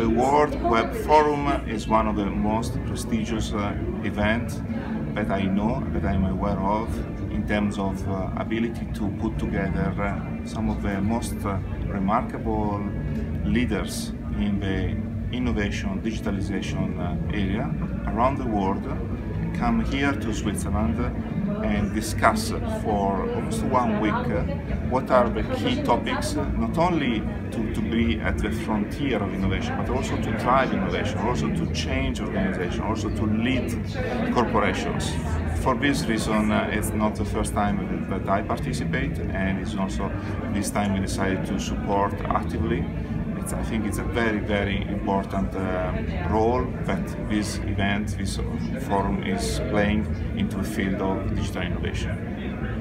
The World Web Forum is one of the most prestigious uh, events that I know, that I'm aware of, in terms of uh, ability to put together uh, some of the most uh, remarkable leaders in the innovation, digitalization uh, area around the world. Come here to Switzerland and discuss for almost one week uh, what are the key topics, uh, not only to, to be at the frontier of innovation, but also to drive innovation, also to change organization, also to lead corporations. For this reason, uh, it's not the first time that I participate, and it's also this time we decided to support actively it's, I think it's a very, very important uh, role that this event, this forum is playing into the field of digital innovation.